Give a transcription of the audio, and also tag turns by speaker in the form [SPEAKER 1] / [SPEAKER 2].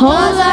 [SPEAKER 1] Rosa